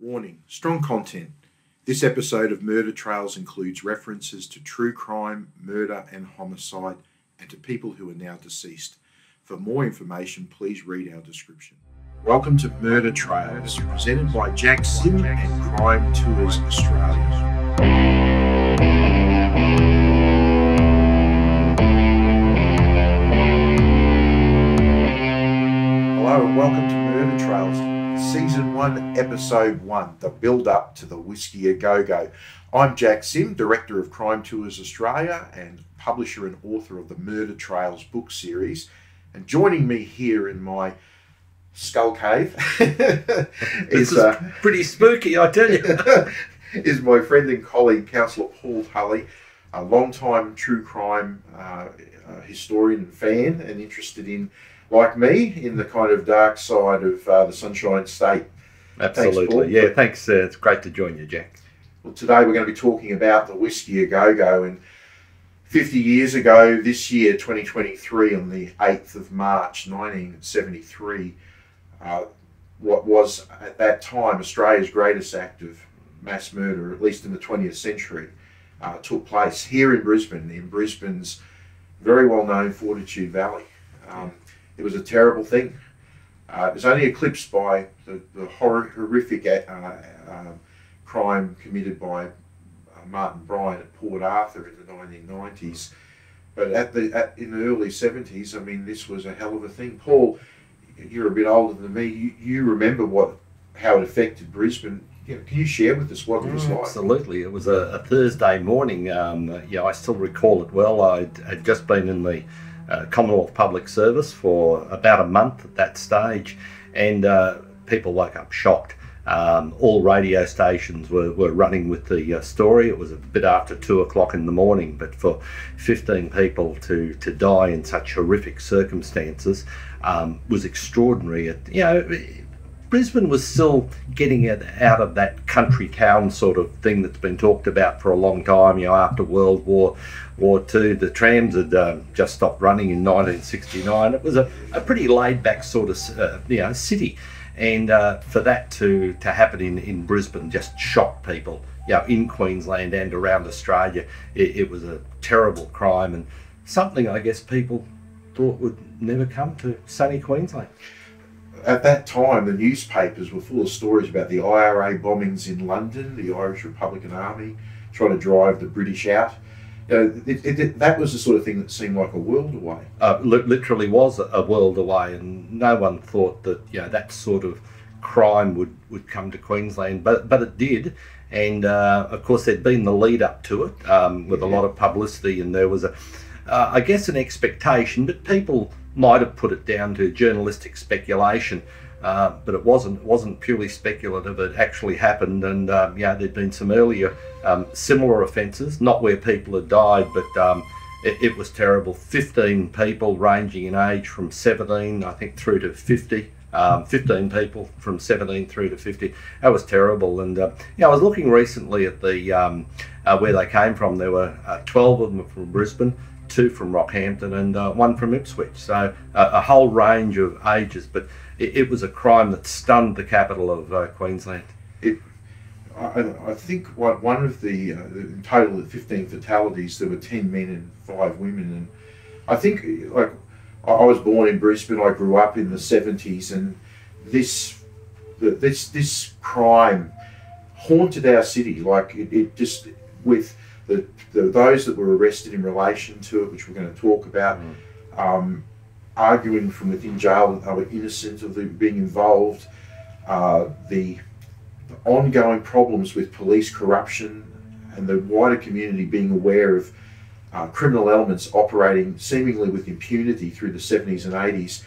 Warning strong content. This episode of Murder Trails includes references to true crime, murder, and homicide, and to people who are now deceased. For more information, please read our description. Welcome to Murder Trails, presented by Jack Sim and Crime Tours Australia. Hello and welcome to Murder Trails, Season 1, Episode 1, the build up to the Whiskey Au Go Go. I'm Jack Sim, Director of Crime Tours Australia and publisher and author of the Murder Trails book series. And joining me here in my skull cave is, is uh, pretty spooky, I tell you. is my friend and colleague, Councillor Paul Tully, a long-time true crime uh, uh, historian and fan, and interested in, like me, in the kind of dark side of uh, the Sunshine State. Absolutely. Paul. yeah, thanks. Uh, it's great to join you, Jack. Well, today we're going to be talking about the Whiskey Au Go Go. And 50 years ago, this year, 2023, on the 8th of March 1973, uh, what was at that time Australia's greatest act of mass murder, at least in the 20th century, uh, took place here in Brisbane, in Brisbane's very well known Fortitude Valley. Um, it was a terrible thing. Uh, it was only eclipsed by the, the horror, horrific uh, uh, crime committed by uh, Martin Bryant at Port Arthur in the 1990s. But at the at, in the early 70s, I mean, this was a hell of a thing. Paul, you're a bit older than me. You, you remember what how it affected Brisbane. You know, can you share with us what it was like? Absolutely. It was a, a Thursday morning. Um, yeah, I still recall it well. I had just been in the uh, Commonwealth Public Service for about a month at that stage, and uh, people woke up shocked. Um, all radio stations were, were running with the uh, story. It was a bit after two o'clock in the morning, but for 15 people to, to die in such horrific circumstances um, was extraordinary. It, you know, Brisbane was still getting it out of that country town sort of thing that's been talked about for a long time. You know, after World War War Two, the trams had um, just stopped running in 1969. It was a, a pretty laid back sort of uh, you know city, and uh, for that to to happen in in Brisbane just shocked people. You know, in Queensland and around Australia, it, it was a terrible crime and something I guess people thought would never come to sunny Queensland. At that time, the newspapers were full of stories about the IRA bombings in London, the Irish Republican Army trying to drive the British out. You know, it, it, it- that was the sort of thing that seemed like a world away. uh, li- literally was a world away, and no one thought that you know that sort of crime would, would come to Queensland, but but it did, and uh, of course there'd been the lead up to it um, with a lot of publicity, and there was a, uh, I guess, an expectation, but people might have put it down to journalistic speculation. Uh, but it wasn't it wasn't purely speculative. It actually happened, and um, yeah, there'd been some earlier um, similar offences, not where people had died, but um, it, it was terrible. 15 people ranging in age from 17, I think, through to 50. Um, 15 people from 17 through to 50. That was terrible. And uh, yeah, I was looking recently at the um, uh, where they came from. There were uh, 12 of them from Brisbane, two from Rockhampton, and uh, one from Ipswich. So uh, a whole range of ages. But it, it was a crime that stunned the capital of uh, Queensland. I, I think what one of the, uh, total of 15 fatalities, there were 10 men and five women, and I think like I I was born in Brisbane, I grew up in the 70s, and this this this crime haunted our city. Like it, it just with the, the those that were arrested in relation to it, which we're going to talk about, um, arguing from within jail that they were innocent of the, being involved. Uh, the ongoing problems with police corruption and the wider community being aware of uh, criminal elements operating seemingly with impunity through the 70s and 80s.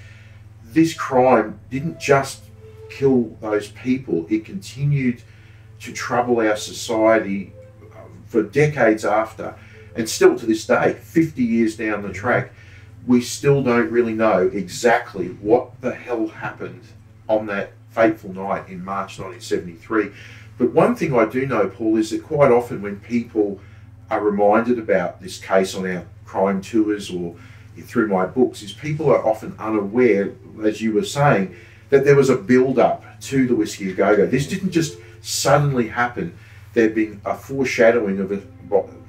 This crime didn't just kill those people, it continued to trouble our society for decades after. And still to this day, 50 years down the track, we still don't really know exactly what the hell happened on that fateful night in March 1973. But one thing I do know, Paul, is that quite often when people are reminded about this case on our crime tours or through my books, is people are often unaware, as you were saying, that there was a build up to the Whiskey Au Go Go. This didn't just suddenly happen. There'd been a foreshadowing of it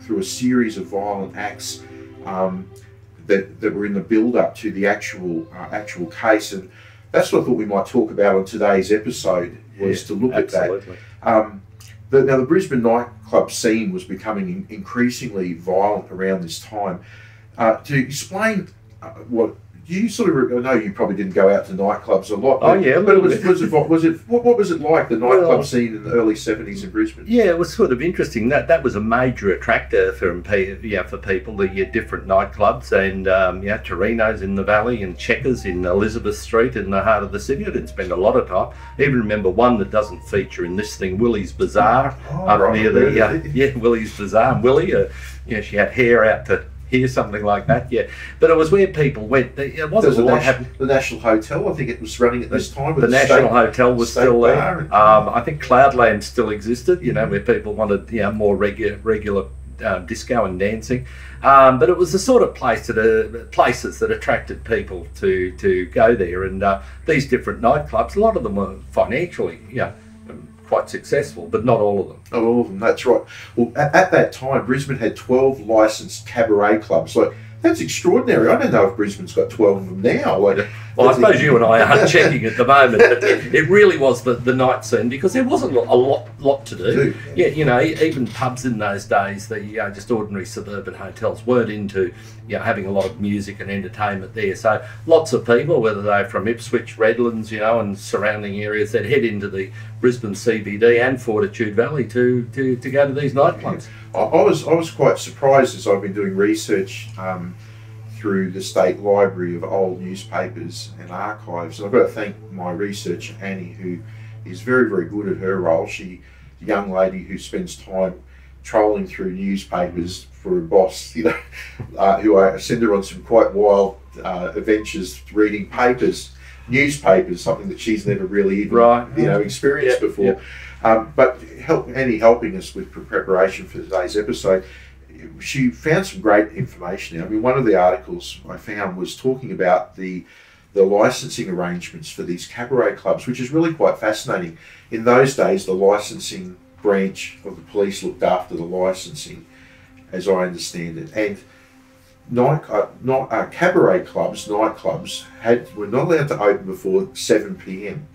through a series of violent acts um, that, that were in the build up to the actual uh, actual case. And that's what I thought we might talk about on today's episode was Yeah, to look absolutely. at that. Um, the, now the Brisbane nightclub scene was becoming in, increasingly violent around this time. Uh, to explain uh, what you sort of, I know you probably didn't go out to nightclubs a lot. Oh, but- yeah, a but was, was it was it what, what was it like the nightclub Well- scene in the early seventies in Brisbane? Yeah, it was sort of interesting. That that was a major attractor for yeah for people. The yeah, different nightclubs and um, yeah, Torino's in the valley and Checkers in Elizabeth Street in the heart of the city. I didn't spend a lot of time. I even remember one that doesn't feature in this thing, Willie's Bazaar, Oh, up right, near the yeah. uh, yeah Willie's Bazaar. And Willie, uh, you know, she had hair out to here, something like that. Yeah, but it was where people went. It There wasn't was a a lot National, the National Hotel. I think it was running at this time. with The National state- Hotel was still there. bar. Um, I think Cloudland still existed, you know, where people wanted you know, more regular regular um, disco and dancing. Um, but it was the sort of place that uh, places that attracted people to to go there. And uh, these different nightclubs, a lot of them were financially, you know, quite successful, but not all of them. Not all of them, that's right. Well, at, at that time, Brisbane had 12 licensed cabaret clubs. Like, that's extraordinary. I don't know if Brisbane's got 12 of them now. Like, Well, I suppose you and I aren't checking at the moment, but it, really was the, the night scene because there wasn't a lot lot to do. Yeah, you know, even pubs in those days, the uh, just ordinary suburban hotels weren't into you know having a lot of music and entertainment there. So lots of people, whether they're from Ipswich, Redlands, you know, and surrounding areas, they'd head into the Brisbane CBD and Fortitude Valley to to, to go to these nightclubs. I, I was I was quite surprised as I've been doing research um, through the State Library of old newspapers and archives. And I've got to thank my researcher Annie, who is very very good at her role. She, a young lady who spends time trolling through newspapers for a boss, you know, uh, who I send her on some quite wild uh, adventures reading papers. Newspapers, something that she's never really even, Right. you know, experienced Yeah, before. Um, but help Annie helping us with preparation for today's episode, she found some great information. I mean, one of the articles I found was talking about the the licensing arrangements for these cabaret clubs, which is really quite fascinating. In those days, the licensing branch of the police looked after the licensing, as I understand it, and night uh, not uh, cabaret clubs, nightclubs had were not allowed to open before seven p.m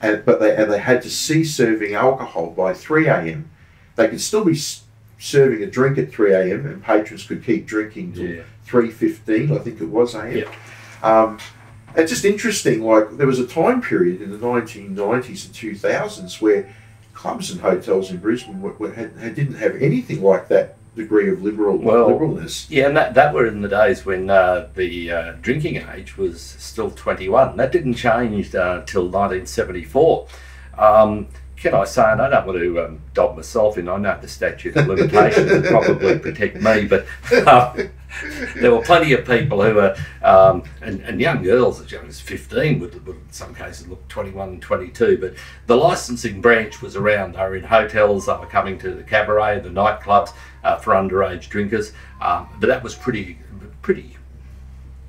and but they and they had to cease serving alcohol by 3 a.m. They could still be serving a drink at 3 a.m. and patrons could keep drinking till Yeah. 3:15, I think it was a.m. Yeah. Um, it's just interesting. Like there was a time period in the 1990s and 2000s where clubs and hotels in Brisbane were, were, had, had, didn't have anything like that degree of liberal Well, liberalness. Yeah, and that, that were in the days when uh, the uh, drinking age was still 21. That didn't change uh, till 1974. Um, can I say, and I don't want to um, dob myself in, I know the statute of limitations would probably protect me, but um, there were plenty of people who were, um, and, and young girls as young as 15 would, would in some cases look 21 and 22, but the licensing branch was around. They were in hotels, they were coming to the cabaret, the nightclubs uh, for underage drinkers, um, but that was pretty, pretty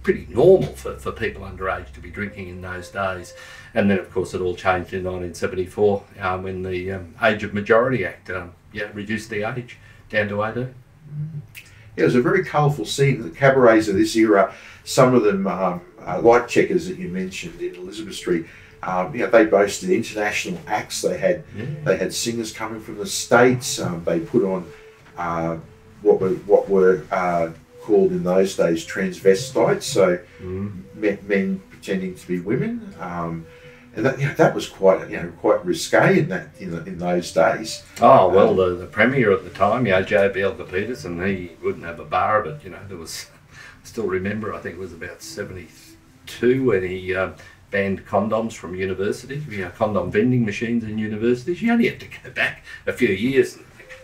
pretty normal for, for people underage to be drinking in those days. And then, of course, it all changed in 1974 um, when the um, Age of Majority Act um, yeah, reduced the age down to 18. Yeah, it was a very colourful scene. The cabarets of this era, some of them, um, uh, like Checkers that you mentioned in Elizabeth Street, um, you know, they boasted international acts. They had they had singers coming from the states. Um, they put on uh, what were what were uh, called in those days transvestites, so Mm. men, men pretending to be women. Um, and that, you know, that was quite you know quite risque in that in, in those days. Oh, well, the, the Premier at the time, you know, Joh Bjelke-Petersen, he wouldn't have a bar, but, you know, there was, I still remember, I think it was about 72 when he um, banned condoms from universities, you know, condom vending machines in universities. You only have to go back a few years.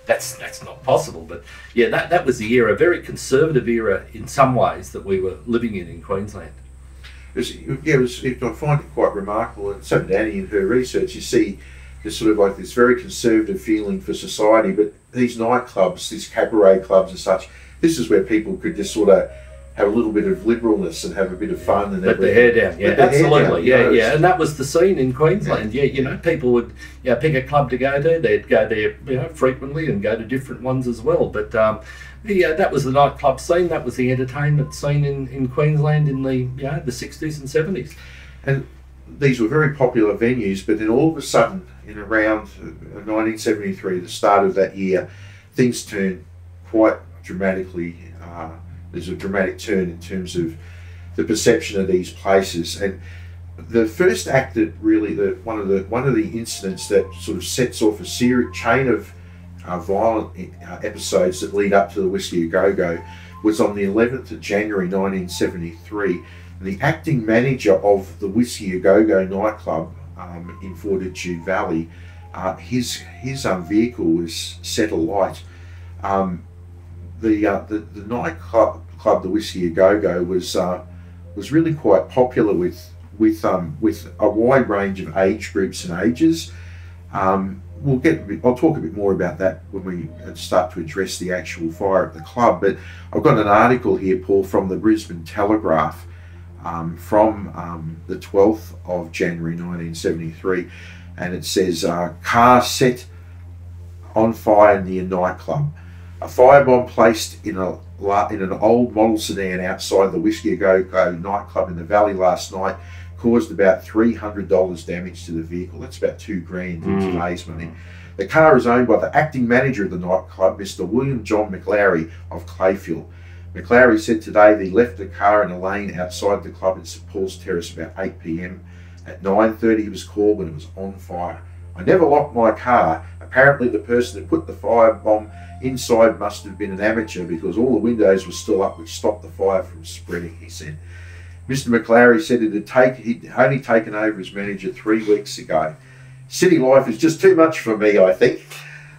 That's that's not possible, but yeah, that, that was the era, a very conservative era in some ways that we were living in in Queensland. It was, yeah, it was, it, I find it quite remarkable, and so did Annie in her research. You see, there's sort of like this very conservative feeling for society, but these nightclubs, these cabaret clubs and such, this is where people could just sort of have a little bit of liberalness and have a bit of fun and Let their hair down, yeah, absolutely, down, yeah, know, yeah, and that was the scene in Queensland. Yeah, you know, people would yeah pick a club to go to. They'd go there, you know, frequently and go to different ones as well. But um, yeah, that was the nightclub scene. That was the entertainment scene in, in Queensland in the you know the sixties and seventies. And these were very popular venues, but then all of a sudden, in around uh, 1973, the start of that year, things turned quite dramatically. Uh, there's a dramatic turn in terms of the perception of these places, and the first act that really the one of the one of the incidents that sort of sets off a series chain of uh, violent uh, episodes that lead up to the Whiskey Au Go Go was on the 11th of January 1973 the acting manager of the Whiskey Au Go Go nightclub um, in Fortitude Valley, uh, his his um, vehicle was set alight. Um, the, uh, the the nightclub club, the Whiskey Au Go Go, was uh, was really quite popular with with um, with a wide range of age groups and ages. Um, we'll get. I'll talk a bit more about that when we start to address the actual fire at the club. But I've got an article here, Paul, from the Brisbane Telegraph um, from um, the 12th of January 1973, and it says uh, car set on fire near nightclub. A firebomb placed in a in an old model sedan outside the Whiskey Au Go Go nightclub in the valley last night caused about $300 damage to the vehicle. That's about two grand in Mm. today's money. The car is owned by the acting manager of the nightclub, Mr. William John McLary of Clayfield. McLary said today that he left the car in a lane outside the club at St Paul's Terrace about 8 p.m. At 9.30 he was called when it was on fire. I never locked my car. Apparently the person who put the firebomb inside must have been an amateur because all the windows were still up which stopped the fire from spreading, he said. Mr. McLary said it had take, he'd only taken over as manager three weeks ago. City life is just too much for me, I think.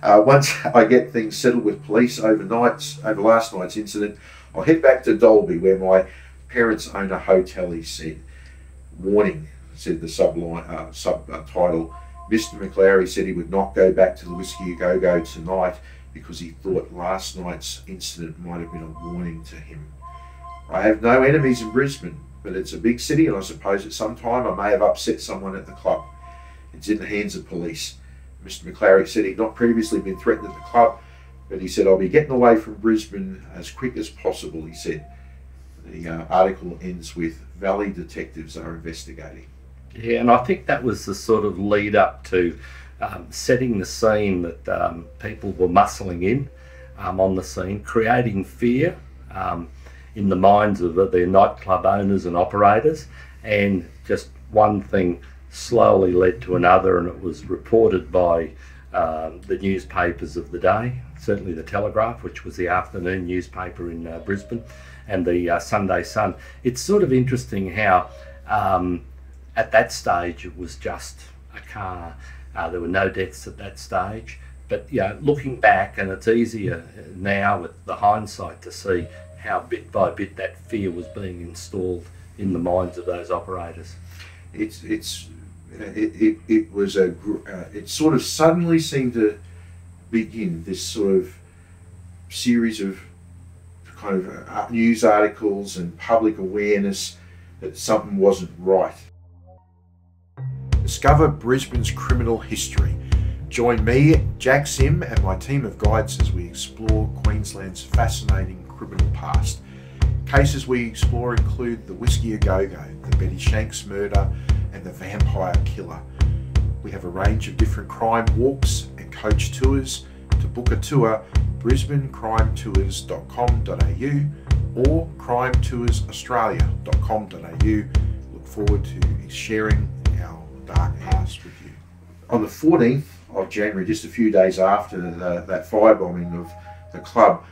Uh, once I get things settled with police overnight, over last night's incident, I'll head back to Dalby where my parents own a hotel, he said. Warning, said the subline, uh, subtitle. Mr. McLary said he would not go back to the Whiskey Go Go tonight because he thought last night's incident might have been a warning to him. I have no enemies in Brisbane, but it's a big city and I suppose at some time I may have upset someone at the club. It's in the hands of police. Mr. McLary said he'd not previously been threatened at the club, but he said, I'll be getting away from Brisbane as quick as possible, he said. The uh, article ends with Valley detectives are investigating. Yeah, and I think that was the sort of lead up to um, setting the scene that um, people were muscling in um, on the scene, creating fear um, in the minds of their nightclub owners and operators, and just one thing slowly led to another, and it was reported by um, the newspapers of the day, certainly the Telegraph, which was the afternoon newspaper in uh, Brisbane, and the uh, Sunday Sun. It's sort of interesting how um, at that stage it was just a car. Uh, there were no deaths at that stage. But yeah, looking back, and it's easier now with the hindsight to see how bit by bit that fear was being installed in the minds of those operators. It's, it's, it, it, it was a, uh, it sort of suddenly seemed to begin this sort of series of kind of uh, news articles and public awareness that something wasn't right. Discover Brisbane's criminal history. Join me, Jack Sim, and my team of guides as we explore Queensland's fascinating criminal past. Cases we explore include the Whiskey Au Go Go, the Betty Shanks murder, and the Vampire Killer. We have a range of different crime walks and coach tours. To book a tour, brisbanecrimetours.com.au or crimetoursaustralia.com.au. Look forward to sharing dark past with you. On the 14th of January, just a few days after the, that firebombing of the club,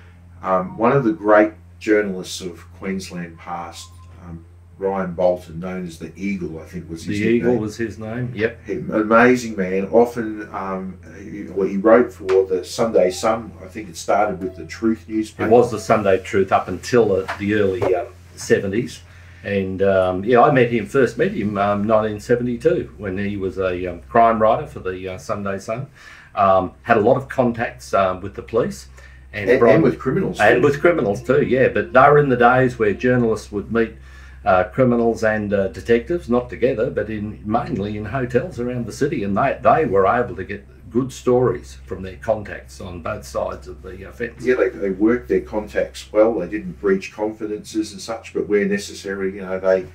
um, one of the great journalists of Queensland past, um, Brian Bolton, known as the Eagle, I think was his The Eagle was his name. Yep. An amazing man. Often, um, he, well, he wrote for the Sunday Sun. I think it started with the Truth newspaper. It was the Sunday Truth up until the, the early um, 70s. And um, yeah, I met him first, met him um, 1972 when he was a um, crime writer for the uh, Sunday Sun. Um, had a lot of contacts um, with the police And, and, and with criminals. And too. with criminals too, yeah. But they were in the days where journalists would meet uh, criminals and uh, detectives, not together, but in mainly in hotels around the city, and they, they were able to get good stories from their contacts on both sides of the fence. Yeah, they, they worked their contacts well. They didn't breach confidences and such, but where necessary, you know, they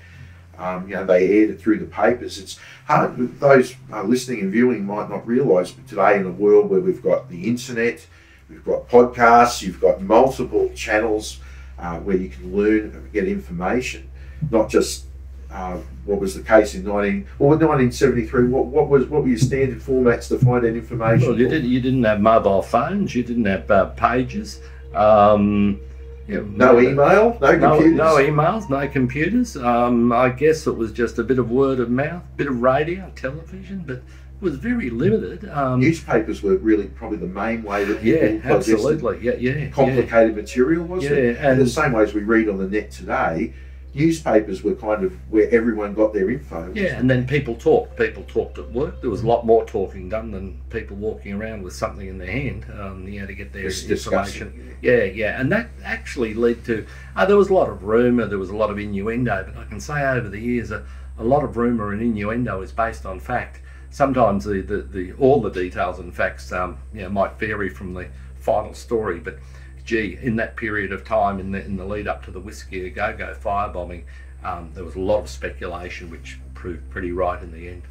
um, you know, they aired it through the papers. It's hard. Those uh, listening and viewing might not realise, but today in a world where we've got the internet, we've got podcasts, you've got multiple channels uh, where you can learn and get information, not just uh, what was the case in 19 well 1973 what, what was what were your standard formats to find that information well you didn't you didn't have mobile phones you didn't have uh, pages um, no email, no computers. No, no emails, no computers. Um, I guess it was just a bit of word of mouth, bit of radio, television, but it was very limited. Um, Newspapers were really probably the main way that yeah, absolutely, yeah, yeah, complicated yeah. material was yeah, it? And the same way as we read on the net today newspapers were kind of where everyone got their info. Yeah, and then people talked. People talked at work. There was a lot more talking done than people walking around with something in their hand, um, you know, to get their Just information. Yeah, yeah, and that actually led to. Uh, there was a lot of rumour. There was a lot of innuendo, but I can say over the years, a, a lot of rumour and innuendo is based on fact. Sometimes the, the, the all the details and facts, um, you know, might vary from the final story, but gee, in that period of time, in the, in the lead up to the Whiskey Au Go Go firebombing, um, there was a lot of speculation which proved pretty right in the end.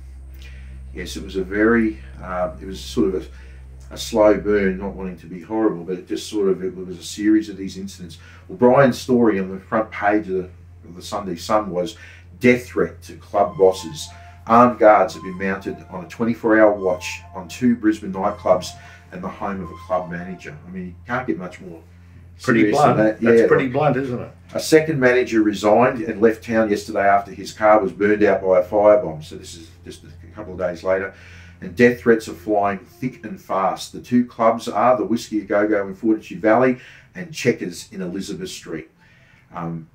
Yes, it was a very, uh, it was sort of a, a, slow burn, not wanting to be horrible, but it just sort of, it was a series of these incidents. Well, Brian's story on the front page of the, of the Sunday Sun was death threat to club bosses. Armed guards have been mounted on a 24 hour watch on two Brisbane nightclubs and the home of a club manager. I mean, you can't get much more. Pretty blunt. That. That's pretty like, blunt, isn't it? A second manager resigned and left town yesterday after his car was burned out by a firebomb. So this is just a couple of days later. And death threats are flying thick and fast. The two clubs are the Whiskey Au Go Go in Fortitude Valley and Checkers in Elizabeth Street. Um,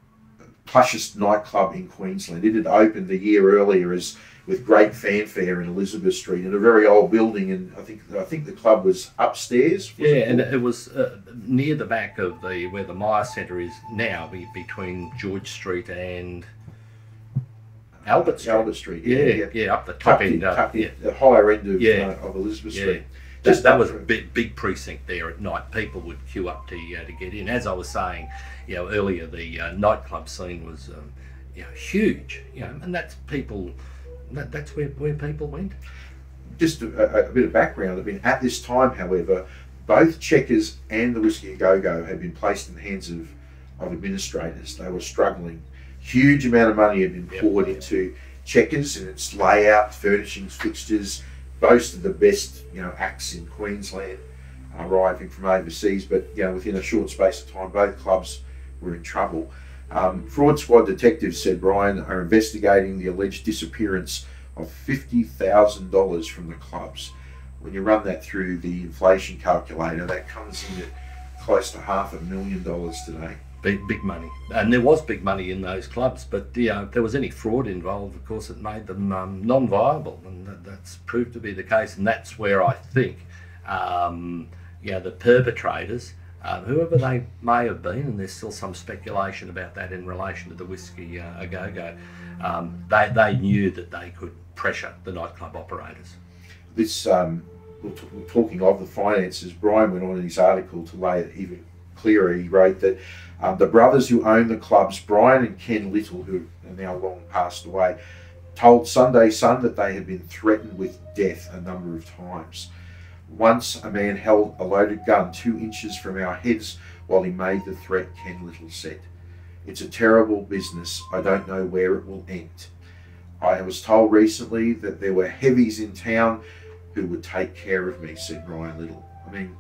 plushest nightclub in Queensland. It had opened a year earlier as with great fanfare in Elizabeth Street in a very old building, and I think I think the club was upstairs. Was yeah, it and it was uh, near the back of the where the Myer Centre is now, be, between George Street and Albert Street. Albert Street, yeah, yeah, yeah, yeah up the top end, uh, yeah. the higher end of, yeah. uh, of Elizabeth Street. Just that was a big, big precinct there at night. People would queue up to uh, to get in. As I was saying, you know, earlier, the uh, nightclub scene was, um, you know, huge. You know, and that's people that, that's where, where people went. Just a, a, bit of background. I mean, at this time, however, both Checkers and the Whiskey Au Go Go had been placed in the hands of, of administrators. They were struggling. Huge amount of money had been poured yep. into Checkers and its layout, furnishings, fixtures. Both of the best, you know, acts in Queensland arriving from overseas. But you know, within a short space of time, both clubs were in trouble. Um, fraud squad detectives, said Brian, are investigating the alleged disappearance of $50,000 from the clubs. When you run that through the inflation calculator, that comes in at close to half a million dollars today. Big, big money. And there was big money in those clubs, but yeah, if there was any fraud involved, of course, it made them um, non viable. And that, that's proved to be the case. And that's where I think, um, yeah, the perpetrators um, whoever they may have been, and there's still some speculation about that in relation to the Whiskey uh, Au Go Go, um, they, they knew that they could pressure the nightclub operators. This, um, talking of the finances, Brian went on in his article to lay it even clearer. He wrote that um, the brothers who own the clubs, Brian and Ken Little, who are now long passed away, told Sunday Sun that they had been threatened with death a number of times. Once a man held a loaded gun two inches from our heads while he made the threat, Ken Little said. It's a terrible business. I don't know where it will end. I was told recently that there were heavies in town who would take care of me, said Brian Little. I mean,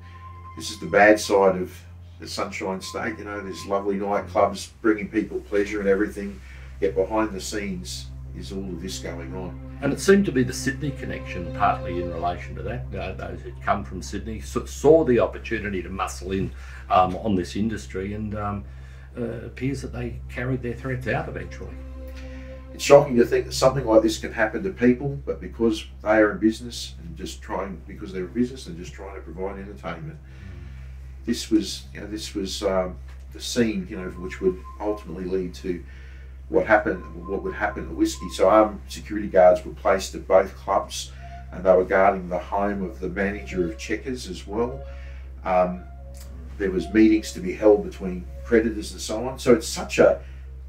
this is the bad side of the Sunshine State. You know, there's lovely nightclubs bringing people pleasure and everything, yet behind the scenes is all of this going on. And it seemed to be the Sydney connection, partly in relation to that. Uh, those who'd come from Sydney saw the opportunity to muscle in um, on this industry, and um, uh, appears that they carried their threats out eventually. It's shocking to think that something like this can happen to people, but because they are in business and just trying, because they're in business and just trying to provide entertainment, this was you know this was um, the scene you know which would ultimately lead to what happened what would happen at whiskey. So armed security guards were placed at both clubs, and they were guarding the home of the manager of Checkers as well. Um, there was meetings to be held between creditors and so on. So it's such a,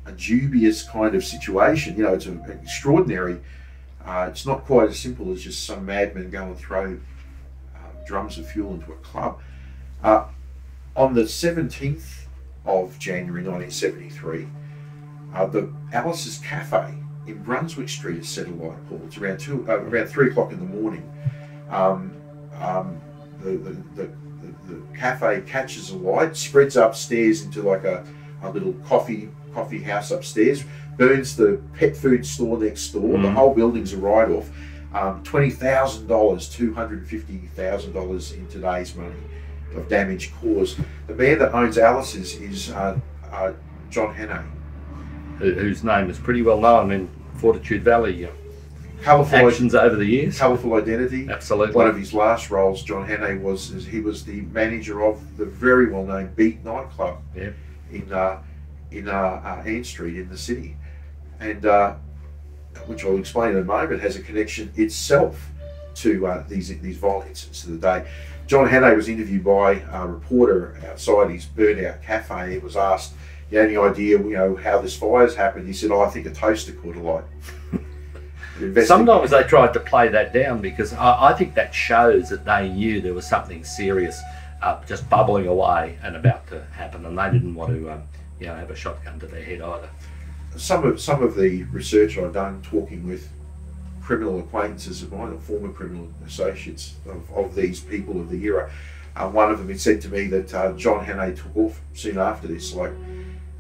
a dubious kind of situation. You know, it's an extraordinary. Uh, it's not quite as simple as just some madman go and throw uh, drums of fuel into a club. Uh, on the 17th of January 1973, uh, the Alice's Cafe in Brunswick Street is set alight, Paul. It's around two, uh, around three o'clock in the morning. Um, um, the, the, the, the, cafe catches a light, spreads upstairs into like a, a little coffee coffee house upstairs, burns the pet food store next door. Mm. The whole building's a write off. Um, twenty thousand dollars, two hundred and fifty thousand dollars in today's money of damage caused. The man that owns Alice's is uh, uh, John Hannay, whose name is pretty well known in Fortitude Valley colourful actions over the years. Colourful identity. Absolutely. One of his last roles, John Hannay, was he was the manager of the very well known Beat nightclub yep. in uh, in uh, uh, Ann Street in the city, and uh, which I'll explain in a moment has a connection itself to uh, these these violent incidents of the day. John Hannay was interviewed by a reporter outside his burnout cafe. He was asked, "You any idea, you know, how this fire's happened?" He said, oh, "I think a toaster caught alight." Sometimes they tried to play that down because I, I, think that shows that they knew there was something serious uh, just bubbling away and about to happen, and they didn't want to, um, you know, have a shotgun to their head either. Some of some of the research I've done talking with criminal acquaintances of mine, or former criminal associates of, of these people of the era, uh, one of them had said to me that uh, John Hannay took off soon after this. Like,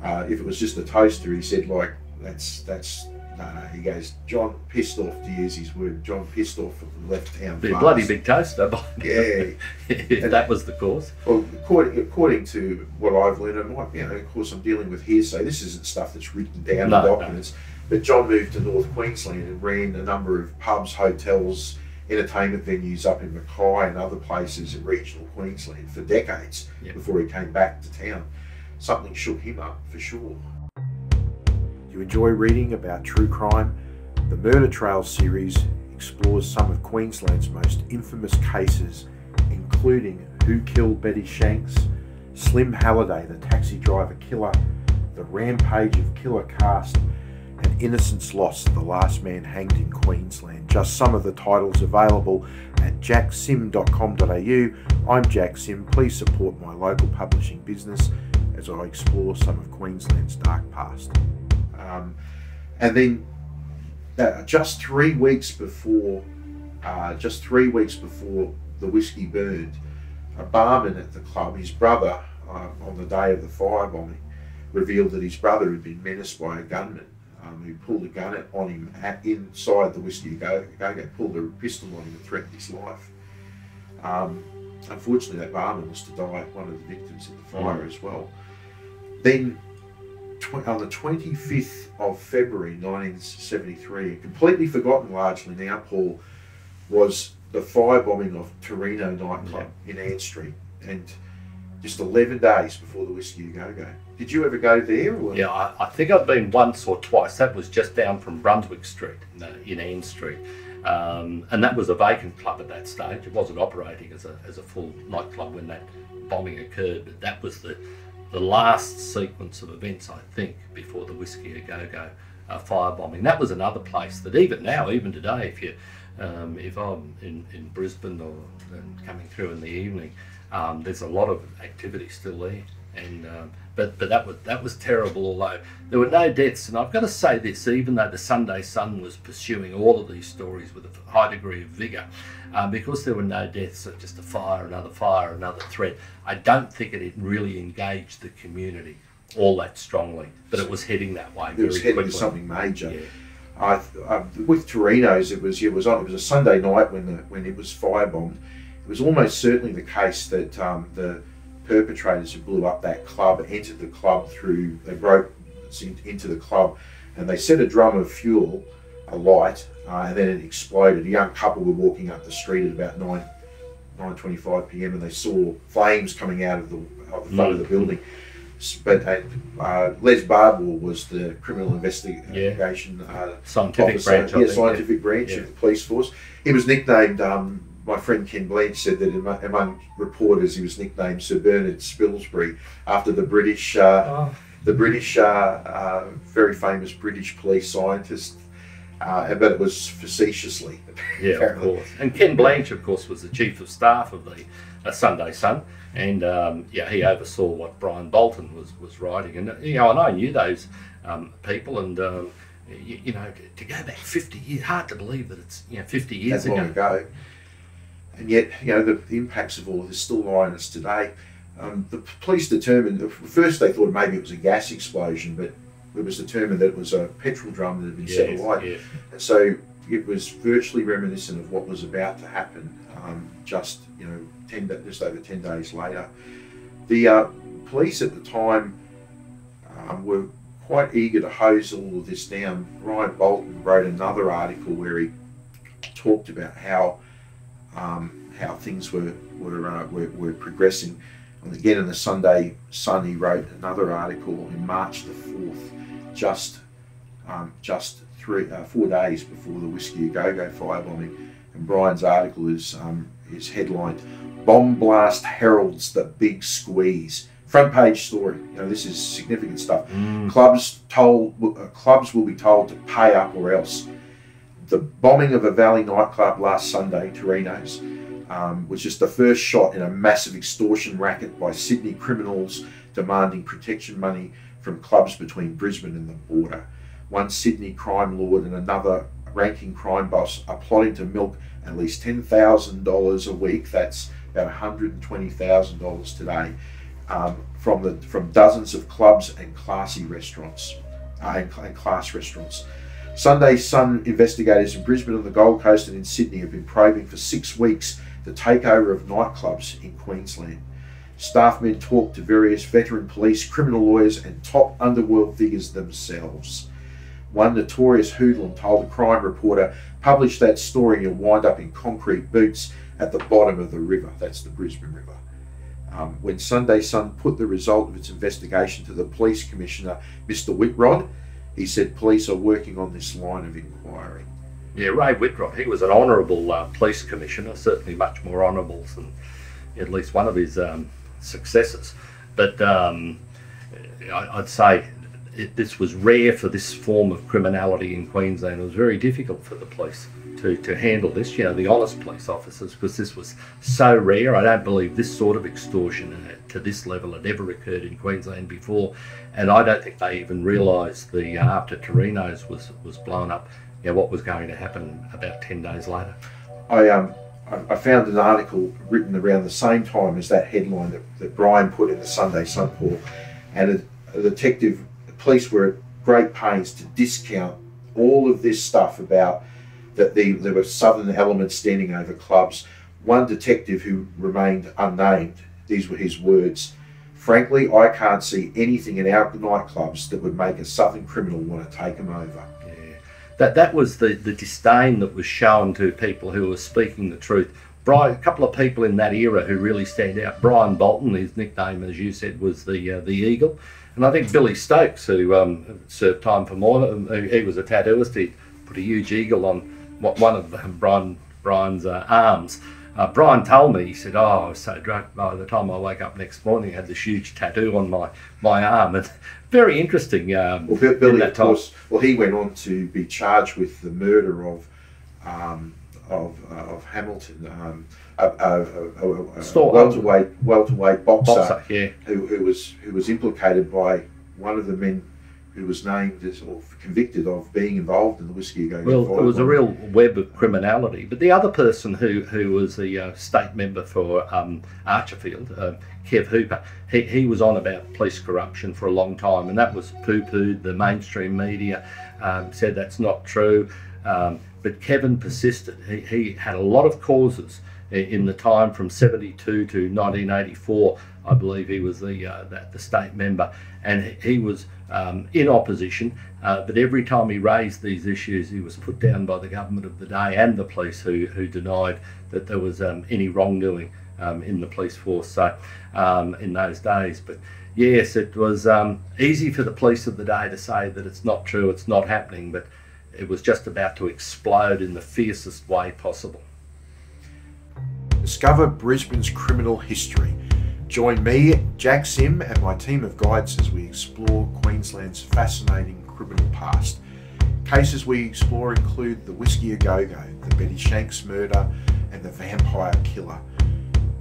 uh, if it was just a toaster, he said, like, that's that's no, no, he goes, John pissed off, to use his word, John pissed off left town. Be bloody big toaster. yeah. if that was the cause. Well, according, according to what I've learned, I might, you know, of course I'm dealing with hearsay, this isn't stuff that's written down no, in documents, no. but John moved to North Queensland and ran a number of pubs, hotels, entertainment venues up in Mackay and other places in regional Queensland for decades yep. before he came back to town. Something shook him up for sure you enjoy reading about true crime, the Murder Trails series explores some of Queensland's most infamous cases, including Who Killed Betty Shanks, Slim Halliday, the taxi driver killer, The Rampage of Killer Cast, and Innocence Lost, the last man hanged in Queensland. Just some of the titles available at jacksim.com.au. I'm Jack Sim. Please support my local publishing business as I explore some of Queensland's dark past. Um, and then uh, just three weeks before, uh, just three weeks before the whiskey burned, a barman at the club, his brother, uh, on the day of the firebombing, revealed that his brother had been menaced by a gunman um, who pulled a gun on him at, inside the whiskey go go pulled a pistol on him and threatened his life. Um, unfortunately, that barman was to die, one of the victims in the fire mm. as well. Then on the 25th of February 1973, completely forgotten largely now, Paul, was the firebombing of Torino nightclub yeah. in Ann Street. And just 11 days before the Whiskey Go Go. Did you ever go there? Or? Yeah, I, I, think I've been once or twice. That was just down from Brunswick Street in, uh, in Ann Street. Um, and that was a vacant club at that stage. It wasn't operating as a, as a full nightclub when that bombing occurred, but that was the the last sequence of events, I think, before the Whiskey Au Go Go uh, firebombing. That was another place that even now, even today, if you um, if I'm in, in Brisbane or coming through in the evening, um, there's a lot of activity still there. And um, but but that was that was terrible. Although there were no deaths, and I've got to say this, even though the Sunday Sun was pursuing all of these stories with a high degree of vigour, um, because there were no deaths, just a fire, another fire, another threat. I don't think it really engaged the community all that strongly, but it was heading that way. It was heading quickly. to something major. Yeah. I, I, with Torino's, it was it was on, it was a Sunday night when the when it was firebombed. It was almost certainly the case that um, the perpetrators who blew up that club entered the club through, they broke into the club and they set a drum of fuel alight uh, and then it exploded. A young couple were walking up the street at about 9 9:25 p.m. and they saw flames coming out of the, of the front of the building. But uh, Les Barbour was the criminal investigation uh, Scientific officer, branch. Yeah, think, scientific branch Yeah. of the police force. He was nicknamed. Um, my friend Ken Blanche said that among, among reporters, he was nicknamed Sir Bernard Spilsbury after the British, uh, Oh, the British, uh, uh, very famous British police scientist. Uh, but it was facetiously. yeah, of course. And Ken Blanche, of course, was the chief of staff of the uh, Sunday Sun, and um, yeah, he oversaw what Brian Bolton was was writing. And uh, you know, and I knew those um, people, and um, you, you know, to, to go back fifty years, hard to believe that it's you know fifty years that long ago. ago. And yet, you know, the, the impacts of all of this still lie on us today. Um, the police determined, at first they thought maybe it was a gas explosion, but it was determined that it was a petrol drum that had been set alight. And so it was virtually reminiscent of what was about to happen um, just, you know, 10, just over 10 days later. The uh, police at the time um, were quite eager to hose all of this down. Brian Bolton wrote another article where he talked about how um, how things were were, uh, were were progressing. And again, in the Sunday Sun, he wrote another article in March the fourth, just um, just three uh, four days before the Whiskey Au Go Go firebombing. And Brian's article is um, is headlined "Bomb Blast Heralds the Big Squeeze." Front page story. You know, this is significant stuff. Mm, Clubs told uh, clubs will be told to pay up or else. The bombing of a Valley nightclub last Sunday, Torino's, um, was just the first shot in a massive extortion racket by Sydney criminals demanding protection money from clubs between Brisbane and the border. One Sydney crime lord and another ranking crime boss are plotting to milk at least $10,000 a week. That's about $120,000 today um, from the from dozens of clubs and classy restaurants uh, and, and class restaurants. Sunday Sun investigators in Brisbane and the Gold Coast and in Sydney have been probing for six weeks the takeover of nightclubs in Queensland. Staff men talked to various veteran police, criminal lawyers, and top underworld figures themselves. One notorious hoodlum told a crime reporter, publish that story and you'll wind up in concrete boots at the bottom of the river. That's the Brisbane River. Um, when Sunday Sun put the result of its investigation to the police commissioner, Mr. Whitrod, he said police are working on this line of inquiry. Yeah, Ray Whitrod, he was an honourable uh, police commissioner, certainly much more honourable than at least one of his um, successors. But um, I, I'd say it, this was rare for this form of criminality in Queensland. It was very difficult for the police to, to handle this, you know, the honest police officers, because this was so rare. I don't believe this sort of extortion uh, to this level had ever occurred in Queensland before. And I don't think they even realised the uh, after Torino's was, was blown up, you know, what was going to happen about 10 days later. I um I, found an article written around the same time as that headline that, that Brian put in the Sunday Sun, Paul, and a, a detective, the police were at great pains to discount all of this stuff about that the, there were southern elements standing over clubs. One detective who remained unnamed, these were his words. Frankly, I can't see anything in our nightclubs that would make a southern criminal want to take them over. Yeah. That that was the, the disdain that was shown to people who were speaking the truth. Brian, a couple of people in that era who really stand out. Brian Bolton, his nickname, as you said, was the uh, the Eagle, and I think Billy Stokes, who um, served time for more, he was a tattooist. He put a huge eagle on one of um, Brian Brian's uh, arms. Uh, Brian told me, he said, "Oh, I was so drunk by the time I woke up next morning, I had this huge tattoo on my my arm." And very interesting. Um, Well, Billy, that of course, well, he went on to be charged with the murder of um, of, uh, of Hamilton, um, a, a, a, a, welterweight welterweight boxer, boxer, yeah. Who, who was who was implicated by one of the men who was named as or convicted of being involved in the whiskey go Well, it was a real web of criminality. But the other person who, who was the uh, state member for um, Archerfield, uh, Kev Hooper, he, he was on about police corruption for a long time, and that was poo pooed. The mainstream media um, said that's not true. Um, but Kevin persisted. He, he had a lot of causes in the time from 72 to 1984. I believe he was the, uh, the, the state member, and he- he was um, in opposition, uh, but every time he raised these issues, he was put down by the government of the day and the police, who, who denied that there was um, any wrongdoing um, in the police force. So um, in those days, but yes, it was um, easy for the police of the day to say that it's not true, it's not happening, but it was just about to explode in the fiercest way possible. Discover Brisbane's criminal history. Join me, Jack Sim, and my team of guides as we explore Queensland's fascinating criminal past. Cases we explore include the Whiskey Au Go Go, the Betty Shanks murder, and the Vampire Killer.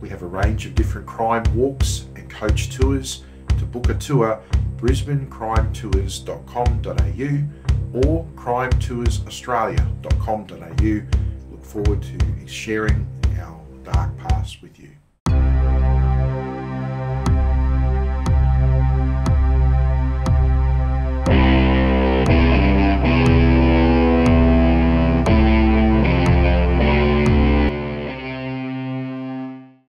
We have a range of different crime walks and coach tours. To book a tour, brisbanecrimetours.com.au or crimetoursaustralia.com.au. Look forward to sharing our dark past with you.